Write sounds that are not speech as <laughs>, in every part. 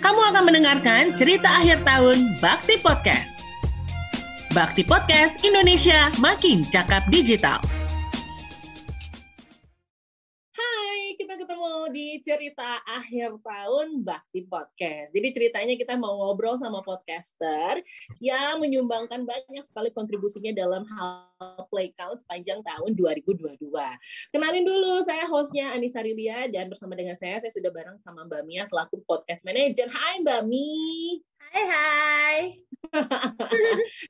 Kamu akan mendengarkan cerita akhir tahun Bakti Podcast. Bakti Podcast Indonesia makin cakap digital. Cerita akhir tahun Bakti Podcast. Jadi ceritanya kita mau ngobrol sama podcaster yang menyumbangkan banyak sekali kontribusinya dalam hal play count sepanjang tahun 2022. Kenalin dulu, saya hostnya Anissa Rilia dan bersama dengan saya, saya sudah bareng sama Mbak Mia selaku podcast manager. Hai Mbak Mi. Hai hai.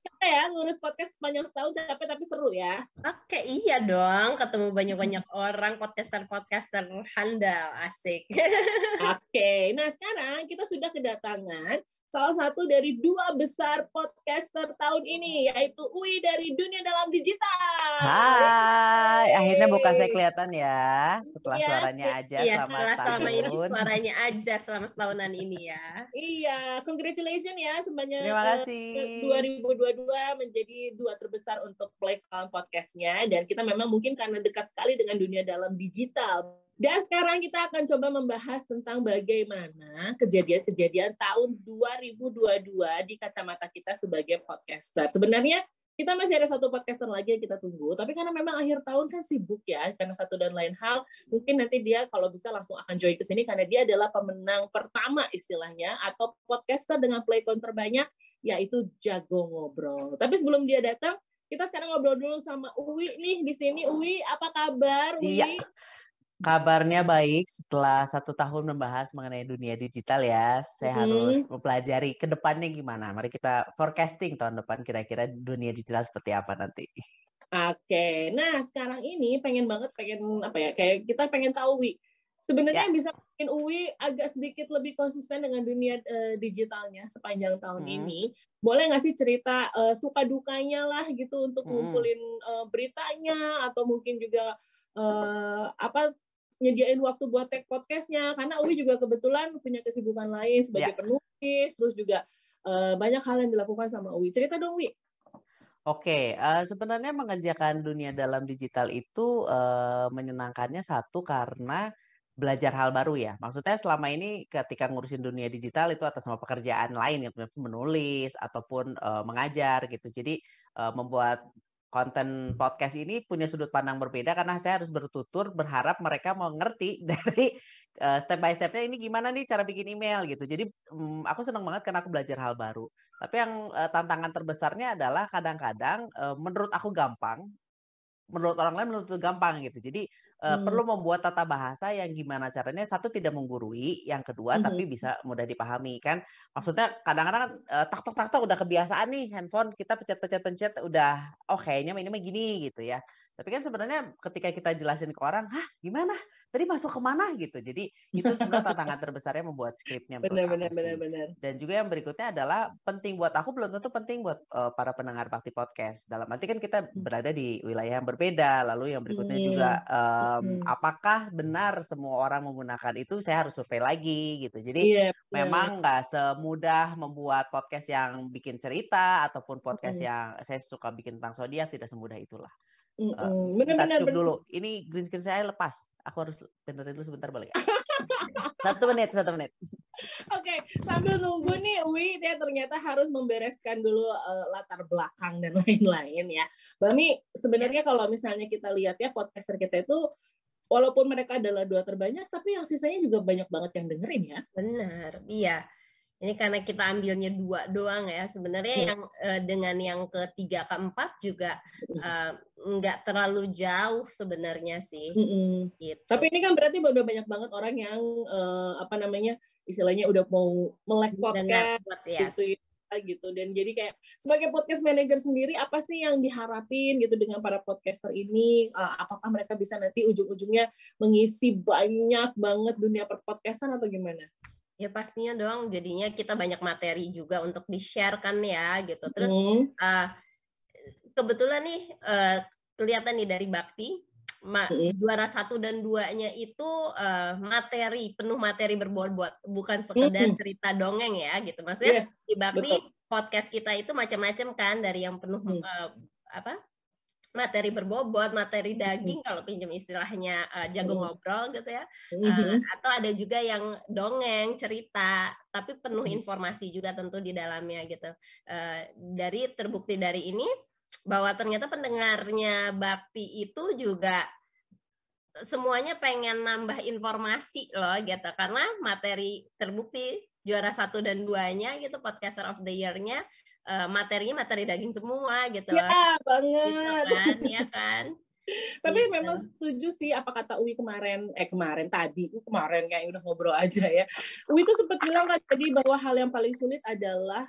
capek ya ngurus podcast sepanjang setahun capek tapi seru ya. Oke iya dong ketemu banyak-banyak orang podcaster-podcaster handal asik. <laughs> Oke nah sekarang kita sudah kedatangan salah satu dari dua besar podcaster tahun ini yaitu Uwi dari Dunia Dalam Digital. Hai, akhirnya bukan saya kelihatan ya setelah ya, suaranya aja iya, selama setelah selama ini suaranya aja selama setahunan ini ya. Iya, congratulations ya sebanyak Terima kasih. Uh, 2022 menjadi dua terbesar untuk Play podcastnya dan kita memang mungkin karena dekat sekali dengan dunia dalam digital dan sekarang kita akan coba membahas tentang bagaimana kejadian-kejadian tahun 2022 di kacamata kita sebagai podcaster. Sebenarnya kita masih ada satu podcaster lagi yang kita tunggu, tapi karena memang akhir tahun kan sibuk ya, karena satu dan lain hal, mungkin nanti dia kalau bisa langsung akan join ke sini karena dia adalah pemenang pertama istilahnya atau podcaster dengan play count terbanyak yaitu Jago Ngobrol. Tapi sebelum dia datang, kita sekarang ngobrol dulu sama Uwi nih di sini. Uwi, apa kabar? Uwi? Iya. Kabarnya baik setelah satu tahun membahas mengenai dunia digital ya. Saya hmm. harus mempelajari ke depannya gimana. Mari kita forecasting tahun depan kira-kira dunia digital seperti apa nanti. Oke, nah sekarang ini pengen banget pengen apa ya kayak kita pengen tahu Wi. Sebenarnya ya. bisa bikin Uwi agak sedikit lebih konsisten dengan dunia uh, digitalnya sepanjang tahun hmm. ini. Boleh nggak sih cerita uh, suka dukanya lah gitu untuk hmm. ngumpulin uh, beritanya atau mungkin juga uh, apa nyediain waktu buat take podcastnya karena Uwi juga kebetulan punya kesibukan lain sebagai yeah. penulis terus juga uh, banyak hal yang dilakukan sama Uwi cerita dong Uwi Oke, uh, sebenarnya mengerjakan dunia dalam digital itu uh, menyenangkannya satu karena belajar hal baru ya. Maksudnya selama ini ketika ngurusin dunia digital itu atas nama pekerjaan lain, gitu, menulis ataupun uh, mengajar gitu. Jadi uh, membuat konten podcast ini punya sudut pandang berbeda karena saya harus bertutur berharap mereka mau ngerti <laughs> dari uh, step by stepnya ini gimana nih cara bikin email gitu. Jadi um, aku senang banget karena aku belajar hal baru. Tapi yang uh, tantangan terbesarnya adalah kadang-kadang uh, menurut aku gampang, menurut orang lain menurut gampang gitu. Jadi uh, hmm. perlu membuat tata bahasa yang gimana caranya satu tidak menggurui, yang kedua hmm. tapi bisa mudah dipahami kan. Maksudnya kadang-kadang uh, tak tak tak tak udah kebiasaan nih handphone kita pencet-pencet-pencet udah oh kayaknya ini mah gini gitu ya. Tapi kan sebenarnya ketika kita jelasin ke orang, hah gimana? Tadi masuk ke mana gitu. Jadi itu sebenarnya <laughs> tantangan terbesarnya membuat skripnya. Benar, benar, benar, benar. Dan juga yang berikutnya adalah penting buat aku belum tentu penting buat uh, para pendengar Bakti Podcast. Dalam arti kan kita hmm. berada di wilayah yang berbeda. Lalu yang berikutnya hmm. juga um, hmm. apakah benar semua orang menggunakan itu? Saya harus survei lagi gitu. Jadi yeah, memang nggak semudah membuat podcast yang bikin cerita ataupun podcast hmm. yang saya suka bikin tentang zodiak tidak semudah itulah. Uh, benar-benar dulu. Ini green screen saya lepas. Aku harus benerin dulu sebentar boleh satu menit, satu menit. Oke, okay, sambil nunggu nih, Wi, dia ternyata harus membereskan dulu uh, latar belakang dan <laughs> lain-lain ya. Bami, sebenarnya kalau misalnya kita lihat ya podcaster kita itu walaupun mereka adalah dua terbanyak, tapi yang sisanya juga banyak banget yang dengerin ya. Benar, iya. Ini karena kita ambilnya dua doang ya. Sebenarnya hmm. yang uh, dengan yang ketiga keempat juga uh, nggak terlalu jauh sebenarnya sih. Hmm. Gitu. Tapi ini kan berarti udah banyak banget orang yang uh, apa namanya istilahnya udah mau melek podcast yes. gitu ya gitu dan jadi kayak sebagai podcast manager sendiri apa sih yang diharapin gitu dengan para podcaster ini uh, apakah mereka bisa nanti ujung-ujungnya mengisi banyak banget dunia perpodcastan atau gimana? Ya pastinya dong, jadinya kita banyak materi juga untuk di-share kan ya gitu. Terus hmm. uh, kebetulan nih uh, kelihatan nih dari Bakti, ma juara satu dan duanya itu uh, materi penuh materi berbobot, bukan sekedar hmm. cerita dongeng ya gitu. Maksudnya yes, di Bakti betul. podcast kita itu macam-macam kan dari yang penuh hmm. uh, apa materi berbobot, materi daging kalau pinjam istilahnya uh, jago ngobrol gitu ya. Uh, atau ada juga yang dongeng, cerita, tapi penuh informasi juga tentu di dalamnya gitu. Uh, dari terbukti dari ini bahwa ternyata pendengarnya Bakti itu juga semuanya pengen nambah informasi loh gitu. Karena materi terbukti juara satu dan duanya gitu podcaster of the year-nya uh, materinya materi daging semua gitu. Ya banget. Gitu kan, ya kan. <laughs> Tapi gitu. memang setuju sih apa kata Uwi kemarin, eh kemarin tadi, kemarin kayak udah ngobrol aja ya. Uwi itu sempat bilang kan tadi bahwa hal yang paling sulit adalah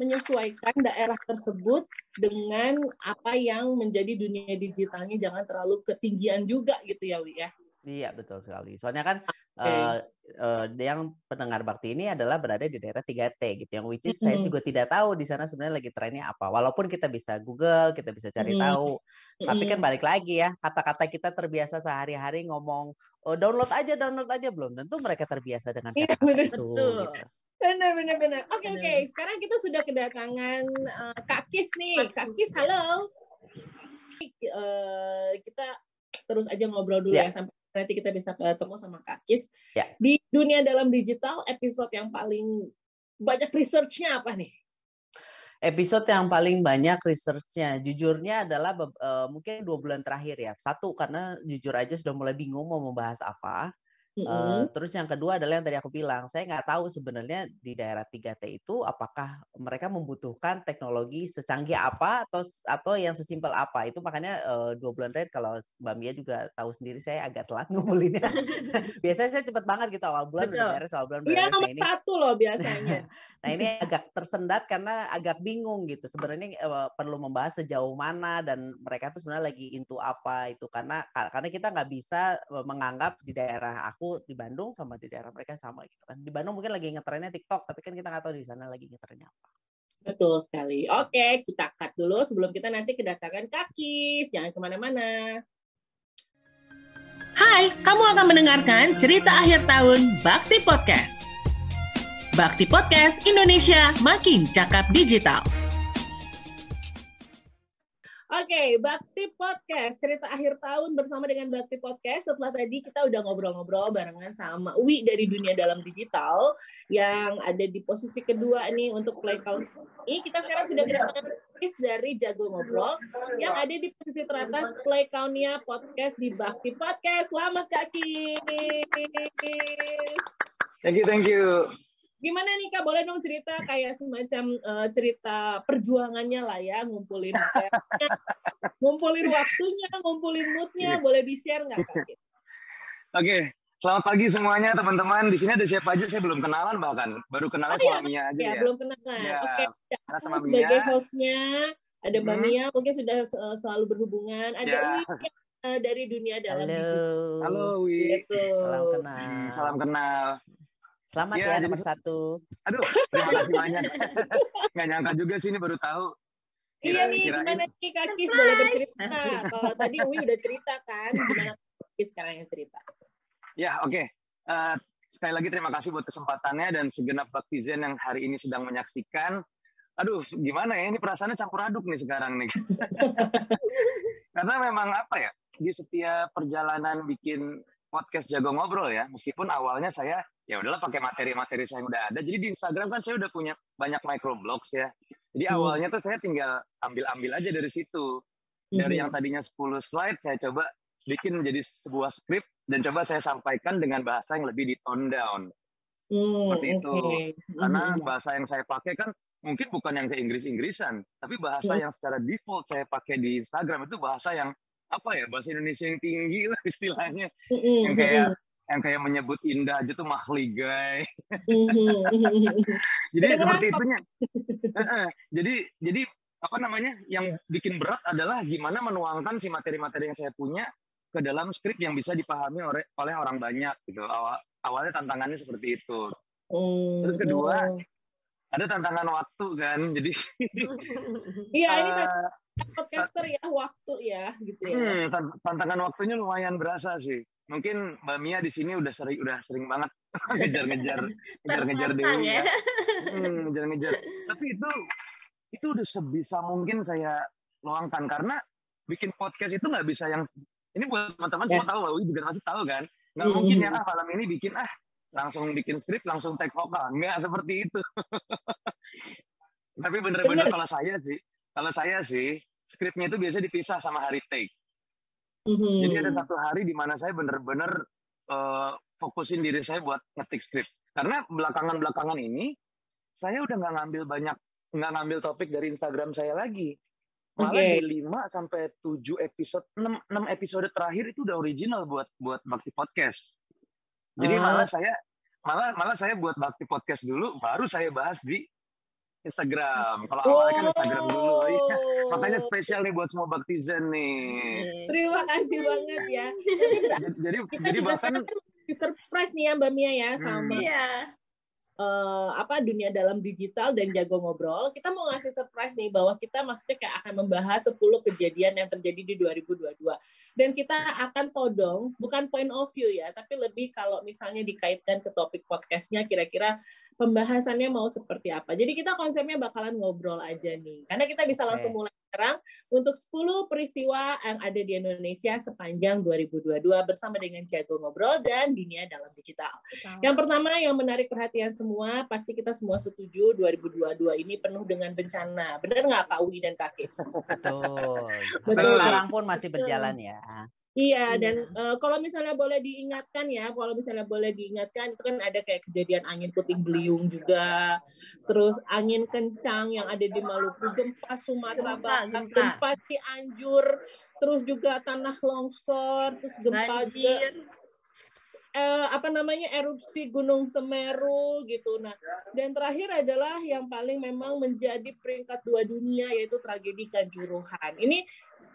menyesuaikan daerah tersebut dengan apa yang menjadi dunia digitalnya jangan terlalu ketinggian juga gitu ya Wi ya. Iya betul sekali. Soalnya kan okay. uh, uh, yang pendengar bakti ini adalah berada di daerah 3T gitu yang which is mm -hmm. saya juga tidak tahu di sana sebenarnya lagi trennya apa. Walaupun kita bisa Google, kita bisa cari mm -hmm. tahu. Mm -hmm. Tapi kan balik lagi ya, kata-kata kita terbiasa sehari-hari ngomong oh, download aja, download aja belum tentu mereka terbiasa dengan iya, kata-kata itu. Betul. Gitu. Benar, benar, benar. Oke, okay, oke. Okay. Sekarang kita sudah kedatangan uh, Kak Kis nih. Kak Kis, halo. Uh, kita terus aja ngobrol dulu yeah. ya sampai nanti kita bisa ketemu sama Kak Kis. Ya. Di dunia dalam digital, episode yang paling banyak research-nya apa nih? Episode yang paling banyak research-nya, jujurnya adalah uh, mungkin dua bulan terakhir ya. Satu, karena jujur aja sudah mulai bingung mau membahas apa. Uh, terus yang kedua adalah yang tadi aku bilang, saya nggak tahu sebenarnya di daerah 3T itu apakah mereka membutuhkan teknologi secanggih apa atau atau yang sesimpel apa. Itu makanya uh, dua bulan terakhir kalau Mbak Mia juga tahu sendiri saya agak telat <laughs> ngumpulinnya. <laughs> biasanya saya cepet banget gitu awal bulan udah beres, awal bulan beres. Iya nomor ini. satu loh biasanya. <laughs> nah ini agak tersendat karena agak bingung gitu. Sebenarnya uh, perlu membahas sejauh mana dan mereka tuh sebenarnya lagi into apa itu karena karena kita nggak bisa menganggap di daerah aku di Bandung sama di daerah mereka sama gitu kan. Di Bandung mungkin lagi ngetrennya TikTok, tapi kan kita nggak tahu di sana lagi ngetrennya apa. Betul sekali. Oke, kita cut dulu sebelum kita nanti kedatangan kakis. Jangan ke mana-mana. Hai, kamu akan mendengarkan cerita akhir tahun Bakti Podcast. Bakti Podcast Indonesia makin cakap digital. Oke, okay, Bakti Podcast, cerita akhir tahun bersama dengan Bakti Podcast. Setelah tadi kita udah ngobrol-ngobrol barengan sama Wi dari dunia dalam digital yang ada di posisi kedua nih untuk play count ini. Kita sekarang sudah kedatangan Kis dari Jago Ngobrol yang ada di posisi teratas play countnya podcast di Bakti Podcast. Selamat Kak Kis. Thank you, thank you. Gimana nih Kak, boleh dong cerita kayak semacam uh, cerita perjuangannya lah ya, ngumpulin ngumpulin waktunya, ngumpulin moodnya, yeah. boleh di-share nggak Kak? <laughs> Oke, okay. Selamat pagi semuanya teman-teman. Di sini ada siapa aja saya belum kenalan bahkan. Baru kenalnya oh, iya, Mia aja ya. ya. belum kenalan. Ya. Oke, okay. aku sebagai Mia. hostnya ada Mbak hmm. Mia mungkin sudah selalu berhubungan. Ada ya. Wi uh, dari dunia dalam Halo. Halo Wi. Gitu. Salam kenal. Salam kenal. Selamat ya, ya nomor satu. Aduh, terima kasih banyak. <laughs> Gak nyangka juga sih ini baru tahu. Kira, iya nih, kirain. gimana nih Kak Kis boleh bercerita? Kalau tadi Uwi udah cerita kan, gimana Kis sekarang yang cerita? Ya, oke. Okay. Uh, eh, sekali lagi terima kasih buat kesempatannya dan segenap Baktizen yang hari ini sedang menyaksikan. Aduh, gimana ya? Ini perasaannya campur aduk nih sekarang nih. <laughs> Karena memang apa ya, di setiap perjalanan bikin podcast Jago Ngobrol ya, meskipun awalnya saya ya udahlah pakai materi-materi saya yang udah ada. Jadi di Instagram kan saya udah punya banyak microblogs ya. Jadi hmm. awalnya tuh saya tinggal ambil-ambil aja dari situ. Dari hmm. yang tadinya 10 slide saya coba bikin menjadi sebuah skrip dan coba saya sampaikan dengan bahasa yang lebih di tone down. Hmm, Seperti itu. Okay. Karena hmm. bahasa yang saya pakai kan mungkin bukan yang ke Inggris-Inggrisan, tapi bahasa hmm. yang secara default saya pakai di Instagram itu bahasa yang apa ya bahasa Indonesia yang tinggi lah <laughs> istilahnya mm-hmm. yang kayak yang kayak menyebut indah aja tuh mahligai. <laughs> jadi seperti itunya. jadi jadi apa namanya yang bikin berat adalah gimana menuangkan si materi-materi yang saya punya ke dalam skrip yang bisa dipahami oleh oleh orang banyak gitu. Awal awalnya tantangannya seperti itu. Mm, Terus kedua ada tantangan waktu kan. Jadi Iya, ini <laughs> uh, podcaster ya waktu ya gitu ya. Hmm, tantangan waktunya lumayan berasa sih mungkin Mbak Mia di sini udah sering udah sering banget <laughs> ngejar-ngejar <laughs> ngejar-ngejar Dewi ya. <laughs> Hmm, ngejar-ngejar. Tapi itu itu udah sebisa mungkin saya luangkan karena bikin podcast itu nggak bisa yang ini buat teman-teman yes. semua tahu, Wi juga masih tahu kan. Nggak mm -hmm. mungkin ya malam ini bikin ah langsung bikin skrip langsung take vokal, nggak seperti itu. Tapi bener-bener kalau saya sih, kalau saya sih skripnya itu biasa dipisah sama hari take. Mm-hmm. Jadi ada satu hari di mana saya bener-bener uh, fokusin diri saya buat ngetik skrip. Karena belakangan-belakangan ini saya udah nggak ngambil banyak nggak ngambil topik dari Instagram saya lagi. Malah okay. di 5 sampai 7 episode 6, 6 episode terakhir itu udah original buat buat Bakti Podcast. Jadi uh. malah saya malah malah saya buat Bakti Podcast dulu baru saya bahas di Instagram. Kalau oh. awalnya kan Instagram dulu. Ya. Makanya spesial nih buat semua Baktizen nih. Terima kasih banget ya. jadi jadi bahkan surprise nih ya Mbak Mia ya hmm. sama iya uh, apa dunia dalam digital dan jago ngobrol, kita mau ngasih surprise nih bahwa kita maksudnya kayak akan membahas 10 kejadian yang terjadi di 2022. Dan kita akan todong bukan point of view ya, tapi lebih kalau misalnya dikaitkan ke topik podcastnya kira-kira pembahasannya mau seperti apa. Jadi kita konsepnya bakalan ngobrol aja nih. Karena kita bisa langsung mulai sekarang untuk 10 peristiwa yang ada di Indonesia sepanjang 2022 bersama dengan Jago Ngobrol dan Dunia Dalam Digital. Betul. Yang pertama yang menarik perhatian semua, pasti kita semua setuju 2022 ini penuh dengan bencana. Benar nggak Kak Uwi dan Kak Kis? Betul. Betul. Sekarang pun masih berjalan ya. Iya, dan uh, kalau misalnya boleh diingatkan ya, kalau misalnya boleh diingatkan itu kan ada kayak kejadian angin puting beliung juga, terus angin kencang yang ada di Maluku, gempa Sumatera Barat, gempa Cianjur, terus juga tanah longsor, terus gempa juga eh, apa namanya erupsi Gunung Semeru gitu. Nah, dan terakhir adalah yang paling memang menjadi peringkat dua dunia yaitu tragedi Kanjuruhan. Ini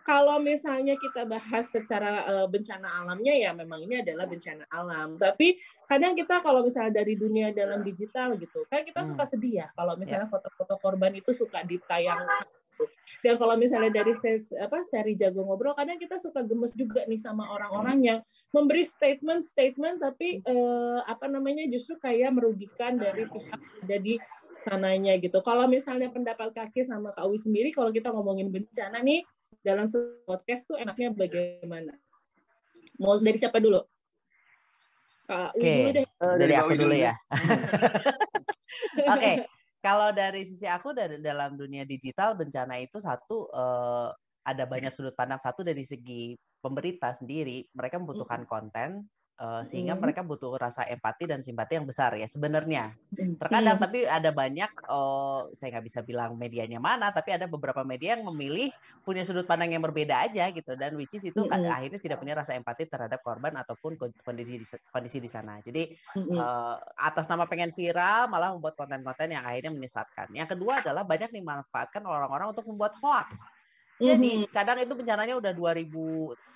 kalau misalnya kita bahas secara uh, bencana alamnya ya memang ini adalah bencana alam. Tapi kadang kita kalau misalnya dari dunia dalam digital gitu, kan kita hmm. suka sedih ya kalau misalnya ya. foto-foto korban itu suka ditayangkan. Gitu. Dan kalau misalnya dari ses, apa seri jago ngobrol, kadang kita suka gemes juga nih sama orang-orang yang memberi statement-statement tapi uh, apa namanya justru kayak merugikan dari pihak ada di sananya gitu. Kalau misalnya pendapat kaki sama Kak Uwi sendiri, kalau kita ngomongin bencana nih, dalam podcast tuh enaknya bagaimana? Mau dari siapa dulu? Oke, okay. uh, dari aku dulu ya. <laughs> <laughs> Oke, okay. kalau dari sisi aku dari dalam dunia digital bencana itu satu uh, ada banyak sudut pandang satu dari segi pemberita sendiri mereka membutuhkan konten Uh, sehingga mm. mereka butuh rasa empati dan simpati yang besar ya sebenarnya terkadang mm. tapi ada banyak uh, saya nggak bisa bilang medianya mana tapi ada beberapa media yang memilih punya sudut pandang yang berbeda aja gitu dan which is itu mm. akhirnya tidak punya rasa empati terhadap korban ataupun kondisi di, kondisi di sana jadi mm. uh, atas nama pengen viral malah membuat konten-konten yang akhirnya menyesatkan yang kedua adalah banyak dimanfaatkan orang-orang untuk membuat hoax jadi mm-hmm. kadang itu bencananya udah 2000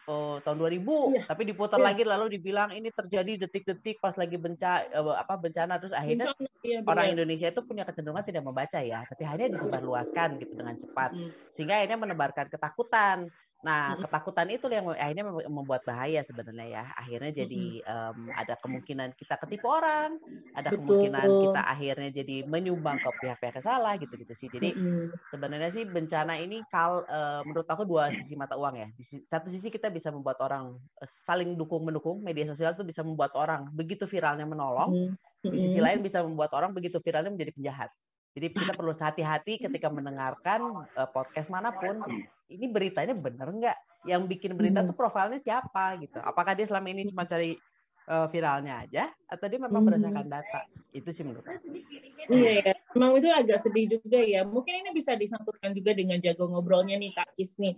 oh, tahun 2000 iya. tapi diputar iya. lagi lalu dibilang ini terjadi detik-detik pas lagi bencana eh, apa bencana terus akhirnya bencana, iya, orang Indonesia itu punya kecenderungan tidak membaca ya, tapi akhirnya disebarluaskan gitu dengan cepat. Mm. Sehingga akhirnya menebarkan ketakutan. Nah, ketakutan itu yang akhirnya membuat bahaya sebenarnya ya. Akhirnya jadi um, ada kemungkinan kita ketipu orang, ada Betul. kemungkinan kita akhirnya jadi menyumbang ke pihak-pihak yang salah gitu-gitu sih. Jadi sebenarnya sih bencana ini kal uh, menurut aku dua sisi mata uang ya. Di satu sisi kita bisa membuat orang saling dukung mendukung, media sosial itu bisa membuat orang begitu viralnya menolong, di sisi lain bisa membuat orang begitu viralnya menjadi penjahat. Jadi kita perlu hati-hati ketika mendengarkan uh, podcast mana pun. Ini beritanya benar nggak? Yang bikin berita tuh profilnya siapa gitu? Apakah dia selama ini cuma cari uh, viralnya aja atau dia memang berdasarkan data? Itu sih menurut aku. Iya, ya. memang itu agak sedih juga ya. Mungkin ini bisa disangkutkan juga dengan jago ngobrolnya nih Kak Kis nih.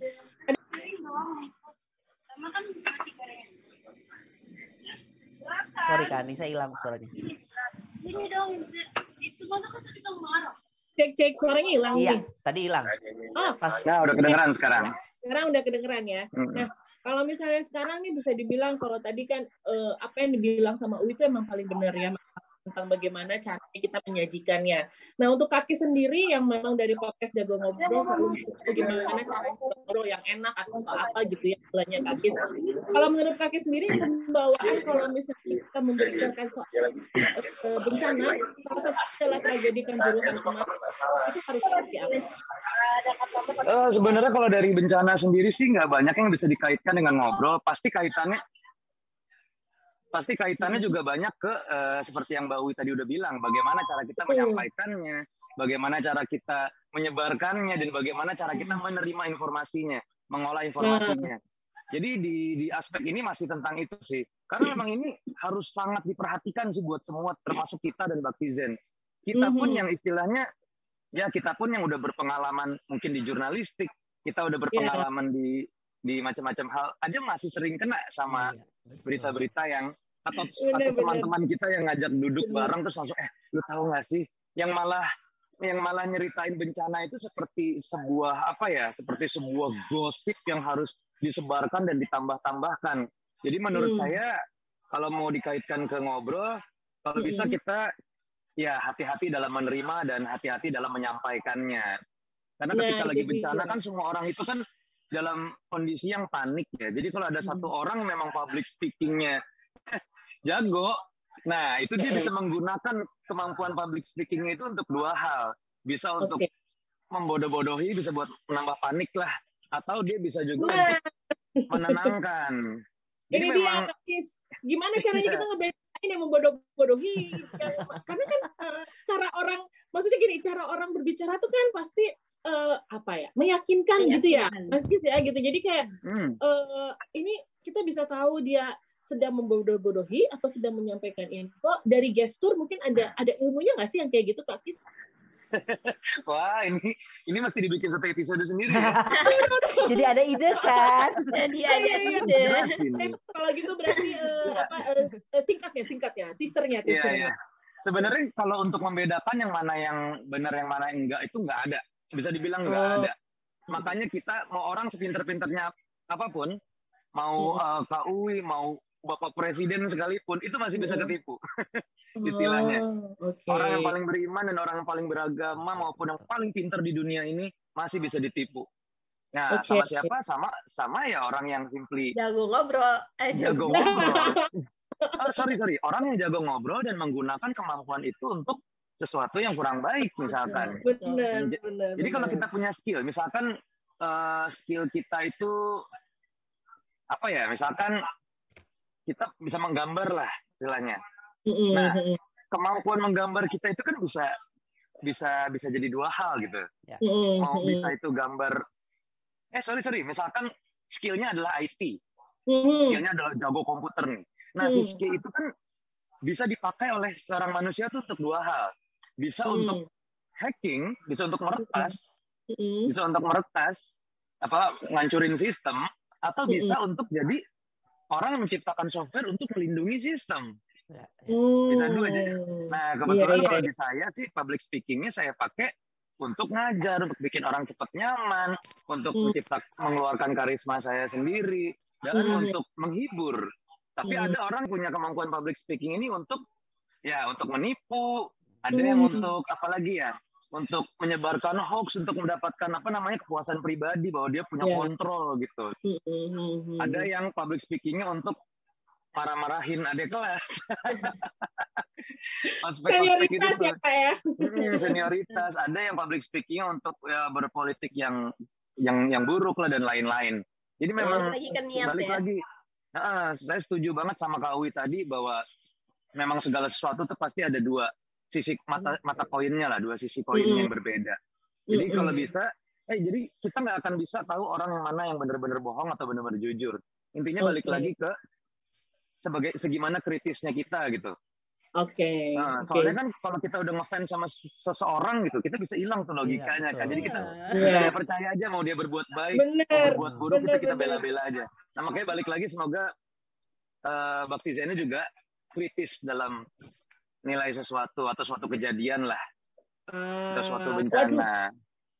Sorry Kak, saya hilang suaranya. Ini dong, itu masa kan tadi kamu marah. Cek cek suaranya hilang iya, nih. tadi hilang. Oh, pas. Nah, udah kedengeran sekarang. Sekarang udah kedengeran ya. Hmm. Nah, kalau misalnya sekarang nih bisa dibilang kalau tadi kan uh, apa yang dibilang sama Uwi itu emang paling benar ya tentang bagaimana cara kita menyajikannya. Nah untuk kaki sendiri yang memang dari podcast jago ngobrol selalu bagaimana cara ngobrol yang enak atau apa gitu ya belanja kaki. Kalau menurut kaki sendiri pembawaan kalau misalnya kita memberikan soal uh, bencana salah satu adalah tragedi kanjuruhan kemarin itu harus seperti apa? Uh, sebenarnya kalau dari bencana sendiri sih nggak banyak yang bisa dikaitkan dengan ngobrol. Pasti kaitannya pasti kaitannya juga banyak ke uh, seperti yang Mbak Uwi tadi udah bilang, bagaimana cara kita menyampaikannya, bagaimana cara kita menyebarkannya, dan bagaimana cara kita menerima informasinya, mengolah informasinya. Jadi di di aspek ini masih tentang itu sih, karena memang ini harus sangat diperhatikan sih buat semua, termasuk kita dan Baktizen. Kita pun yang istilahnya, ya kita pun yang udah berpengalaman mungkin di jurnalistik, kita udah berpengalaman yeah. di di macam-macam hal aja masih sering kena sama iya, berita-berita yang atau atau teman-teman kita yang ngajak duduk bener. bareng terus langsung eh lu tahu nggak sih yang malah yang malah nyeritain bencana itu seperti sebuah apa ya seperti sebuah gosip yang harus disebarkan dan ditambah-tambahkan jadi menurut hmm. saya kalau mau dikaitkan ke ngobrol kalau hmm. bisa kita ya hati-hati dalam menerima dan hati-hati dalam menyampaikannya karena nah, ketika lagi bencana kan semua orang itu kan dalam kondisi yang panik ya jadi kalau ada hmm. satu orang memang public speakingnya <laughs> jago. Nah, itu dia bisa menggunakan kemampuan public speaking itu untuk dua hal. Bisa untuk okay. membodoh-bodohi, bisa buat menambah panik lah. Atau dia bisa juga nah. untuk menenangkan. Jadi Ini memang, dia, gimana caranya kita ngebedain yang membodoh-bodohi? Karena kan uh, cara orang, maksudnya gini, cara orang berbicara tuh kan pasti uh, apa ya, meyakinkan, meyakinkan. gitu ya, Mas ya gitu. Jadi kayak hmm. uh, ini kita bisa tahu dia sedang membodoh-bodohi atau sedang menyampaikan info dari gestur mungkin ada ada ilmunya nggak sih yang kayak gitu kak Kis? <laughs> Wah ini ini mesti dibikin satu episode sendiri ya. <laughs> Jadi ada ide kan? <laughs> Jadi ada iya, iya, ide. Eh, kalau gitu berarti uh, apa uh, singkat ya singkat ya teasernya teasernya. Yeah, yeah. Sebenarnya kalau untuk membedakan yang mana yang benar yang mana yang enggak itu enggak ada. Bisa dibilang enggak oh. ada. Makanya kita mau orang sepinter-pinternya apa pun, mau uh, Kak Uwi, mau bapak presiden sekalipun itu masih bisa iya. ketipu <laughs> istilahnya oh, okay. orang yang paling beriman dan orang yang paling beragama maupun yang paling pintar di dunia ini masih bisa ditipu nah okay. sama siapa sama sama ya orang yang simply jago ngobrol eh jago, jago ngobrol <laughs> oh, sorry sorry orang yang jago ngobrol dan menggunakan kemampuan itu untuk sesuatu yang kurang baik misalkan benar, benar, jadi kalau kita punya skill misalkan uh, skill kita itu apa ya misalkan kita bisa menggambar lah istilahnya. Nah, kemampuan menggambar kita itu kan bisa bisa bisa jadi dua hal gitu. Ya. Mau bisa itu gambar eh sorry sorry, misalkan skillnya adalah IT, skillnya adalah jago komputer nih. Nah, si skill itu kan bisa dipakai oleh seorang manusia tuh untuk dua hal. Bisa untuk hacking, bisa untuk meretas, bisa untuk meretas apa ngancurin sistem atau bisa untuk jadi orang yang menciptakan software untuk melindungi sistem. Ya, ya. Bisa dua aja. Nah, kebetulan iya, iya, kalau iya. di saya sih public speakingnya saya pakai untuk ngajar, untuk bikin orang cepat nyaman, untuk hmm. menciptakan mengeluarkan karisma saya sendiri, dan hmm. untuk menghibur. Tapi hmm. ada orang punya kemampuan public speaking ini untuk ya untuk menipu, ada hmm. yang untuk apa lagi ya? untuk menyebarkan hoax untuk mendapatkan apa namanya kepuasan pribadi bahwa dia punya yeah. kontrol gitu. Mm-hmm. Ada yang public speakingnya untuk marah-marahin adik kelas. <laughs> senioritas gitu. ya pak ya. Hmm, senioritas. Ada yang public speakingnya untuk ya, berpolitik yang yang yang buruk lah dan lain-lain. Jadi memang lagi balik ya? lagi. Nah, saya setuju banget sama Kak Uwi tadi bahwa memang segala sesuatu itu pasti ada dua sisi mata mata koinnya lah dua sisi koin mm. yang berbeda jadi mm. kalau bisa eh jadi kita nggak akan bisa tahu orang yang mana yang benar-benar bohong atau benar-benar jujur intinya balik okay. lagi ke sebagai segimana kritisnya kita gitu oke okay. nah, soalnya okay. kan kalau kita udah ngefans sama seseorang gitu kita bisa hilang tuh logikanya yeah, kan jadi kita yeah. percaya aja mau dia berbuat baik bener. mau berbuat buruk bener, itu kita bela-bela aja nah makanya balik lagi semoga uh, Bakti Zaini juga kritis dalam nilai sesuatu atau suatu kejadian lah uh, atau suatu ah, bencana.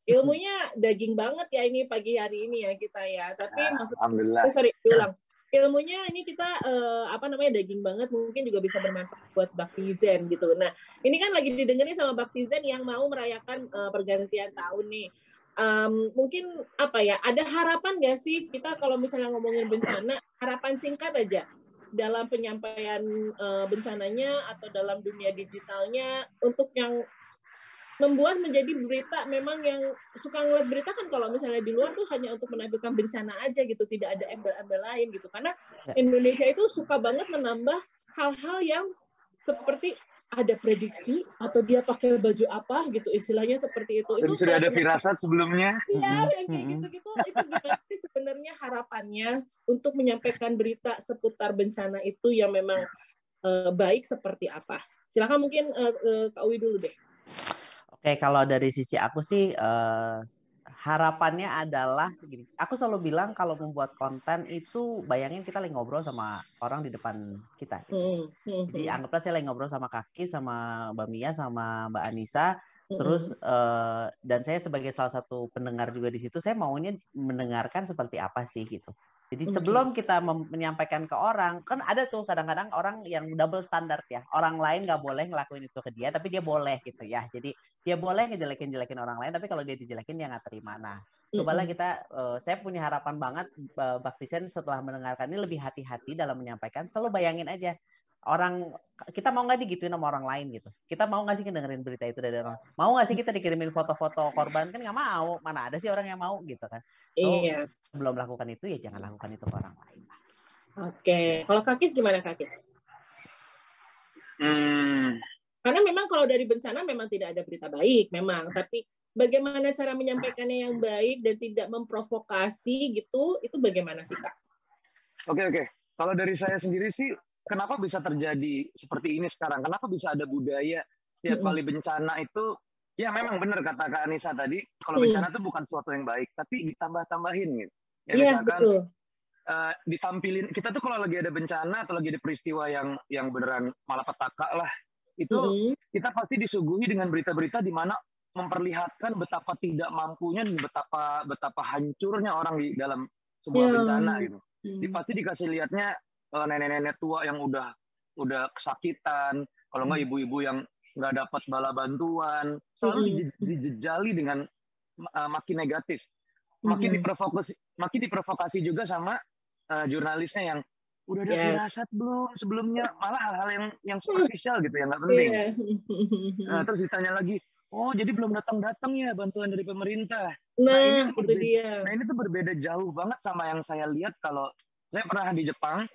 ilmunya daging banget ya ini pagi hari ini ya kita ya. Tapi uh, maksud Alhamdulillah. Oh, sorry, ulang. Ilmunya ini kita uh, apa namanya daging banget mungkin juga bisa bermanfaat buat Bakti Zen gitu. Nah, ini kan lagi didengerin sama Bakti Zen yang mau merayakan uh, pergantian tahun nih. Um, mungkin apa ya ada harapan gak sih kita kalau misalnya ngomongin bencana harapan singkat aja dalam penyampaian uh, bencananya atau dalam dunia digitalnya untuk yang membuat menjadi berita memang yang suka ngeliat berita kan kalau misalnya di luar tuh hanya untuk menampilkan bencana aja gitu tidak ada embel-embel lain gitu karena ya. Indonesia itu suka banget menambah hal-hal yang seperti ada prediksi atau dia pakai baju apa gitu istilahnya seperti itu. Dan itu sudah ada firasat sebelumnya. Iya, yang kayak gitu-gitu. Itu gimana sih sebenarnya harapannya untuk menyampaikan berita seputar bencana itu yang memang uh, baik seperti apa? Silakan mungkin uh, uh, Kak Uwi dulu deh. Oke, kalau dari sisi aku sih uh, harapannya adalah gini. Aku selalu bilang kalau membuat konten itu bayangin kita lagi ngobrol sama orang di depan kita. Gitu. Jadi anggaplah saya lagi ngobrol sama Kaki, sama Mbak Mia, sama Mbak Anissa. Terus uh, dan saya sebagai salah satu pendengar juga di situ, saya maunya mendengarkan seperti apa sih gitu. Jadi sebelum kita menyampaikan ke orang, kan ada tuh kadang-kadang orang yang double standard ya. Orang lain nggak boleh ngelakuin itu ke dia, tapi dia boleh gitu ya. Jadi dia boleh ngejelekin-jelekin orang lain, tapi kalau dia dijelekin dia nggak terima. Nah, cobalah kita, uh, saya punya harapan banget uh, Baktisen setelah mendengarkan ini lebih hati-hati dalam menyampaikan. Selalu bayangin aja, orang kita mau nggak digituin sama orang lain gitu? Kita mau nggak sih dengerin berita itu dari orang? Mau nggak sih kita dikirimin foto-foto korban? Kan nggak mau. Mana ada sih orang yang mau gitu kan? So iya. sebelum melakukan itu ya jangan lakukan itu ke orang lain. Oke. Kalau kakis gimana kakis hmm. karena memang kalau dari bencana memang tidak ada berita baik memang. Tapi bagaimana cara menyampaikannya yang baik dan tidak memprovokasi gitu itu bagaimana sih kak? Oke oke. Kalau dari saya sendiri sih kenapa bisa terjadi seperti ini sekarang? Kenapa bisa ada budaya setiap kali bencana itu ya memang benar kata Kak Anissa tadi, kalau hmm. bencana itu bukan sesuatu yang baik, tapi ditambah-tambahin gitu. Ya, yeah, misalkan betul. Uh, ditampilin kita tuh kalau lagi ada bencana atau lagi ada peristiwa yang yang beneran malah petaka lah, itu hmm. kita pasti disuguhi dengan berita-berita di mana memperlihatkan betapa tidak mampunya dan betapa betapa hancurnya orang di dalam sebuah yeah. bencana gitu. Hmm. Pasti dikasih lihatnya nenek-nenek tua yang udah udah kesakitan, kalau nggak hmm. ibu-ibu yang nggak dapat bala bantuan, selalu hmm. dijejali dengan uh, makin negatif, makin hmm. diprovokasi, makin diprovokasi juga sama uh, jurnalisnya yang udah ada yes. firasat belum sebelumnya, malah hal-hal yang yang superficial gitu yang nggak penting. Yeah. Nah, terus ditanya lagi, oh jadi belum datang-datang ya bantuan dari pemerintah. Nah, nah ini tuh berbeda, dia. Nah ini tuh berbeda jauh banget sama yang saya lihat kalau saya pernah di Jepang,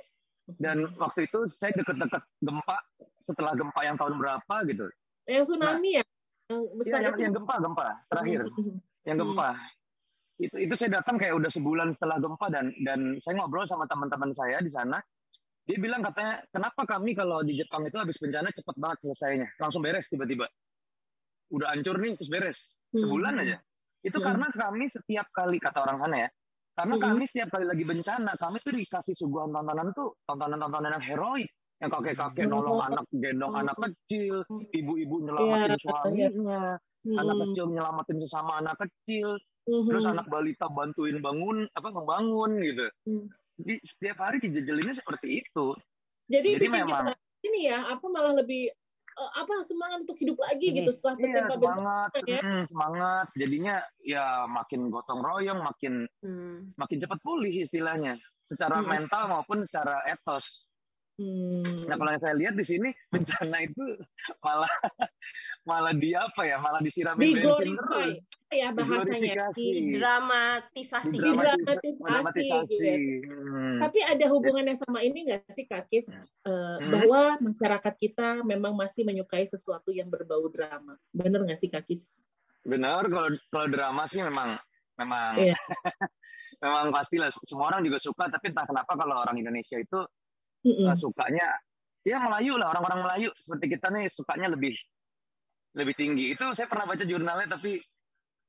dan waktu itu saya deket-deket gempa setelah gempa yang tahun berapa gitu. Yang tsunami nah, ya? Yang besar ya, yang, yang gempa gempa terakhir. Hmm. Yang gempa. Itu itu saya datang kayak udah sebulan setelah gempa dan dan saya ngobrol sama teman-teman saya di sana. Dia bilang katanya, kenapa kami kalau di Jepang itu habis bencana cepat banget selesainya, langsung beres tiba-tiba. Udah hancur nih terus beres. Sebulan hmm. aja. Itu hmm. karena kami setiap kali kata orang sana ya, karena hmm. kami setiap kali lagi bencana, kami tuh dikasih suguhan tontonan tuh tontonan-tontonan yang heroik. Yang kakek-kakek nolong anak, gendong hmm. anak kecil, ibu-ibu nyelamatin yeah. suaminya, hmm. anak kecil nyelamatin sesama anak kecil, hmm. terus anak balita bantuin bangun, apa membangun gitu. Hmm. Jadi setiap hari dijejelinnya seperti itu. Jadi, Jadi memang ini ya, apa malah lebih uh, apa semangat untuk hidup lagi Ini, gitu setelah iya, semangat ya. hmm, semangat jadinya ya makin gotong royong makin hmm. makin cepat pulih istilahnya secara hmm. mental maupun secara etos hmm. nah kalau yang saya lihat di sini bencana itu malah <laughs> malah di apa ya malah disiramin bensin terus ya bahasanya didramatisasi didramatisasi, didramatisasi gitu ya. hmm. tapi ada hubungannya sama ini nggak sih kakis hmm. uh, bahwa masyarakat kita memang masih menyukai sesuatu yang berbau drama benar nggak sih kakis benar kalau kalau drama sih memang memang yeah. <laughs> memang pastilah semua orang juga suka tapi entah kenapa kalau orang Indonesia itu mm -mm. sukanya ya Melayu lah orang-orang Melayu seperti kita nih sukanya lebih lebih tinggi itu saya pernah baca jurnalnya tapi